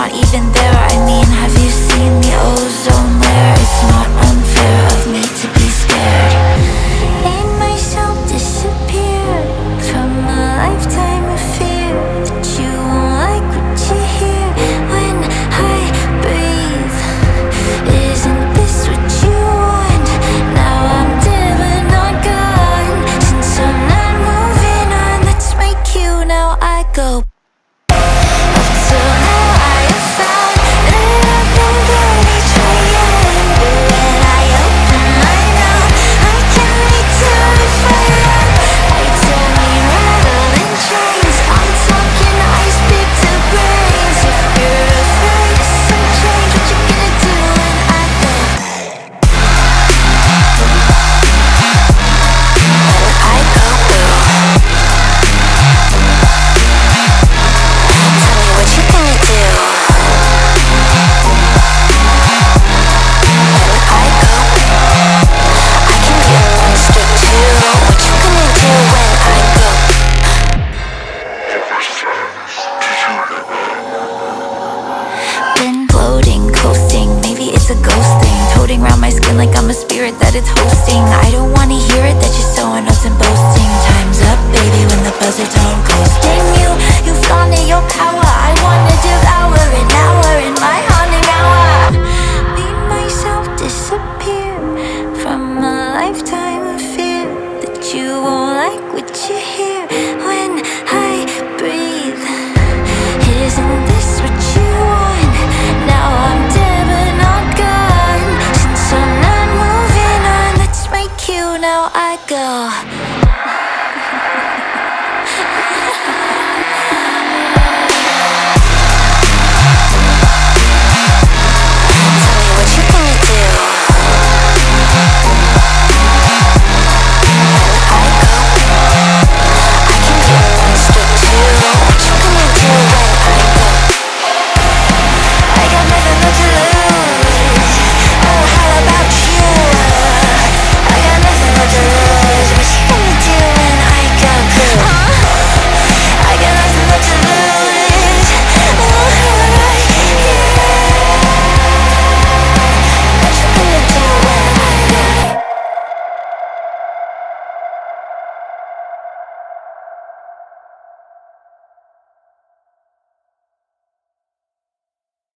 not even there I mean, have you seen the ocean? Wrapping around my skin like I'm a spirit that it's hosting. I don't wanna hear it that you're someone else and boasting. Time's up, baby, when the buzzer tone goes. Damn you, you flaunt at your power. I wanna devour an hour in my haunting hour. Made myself disappear from a lifetime of fear That you won't like what you hear when I breathe. Isn't now I go.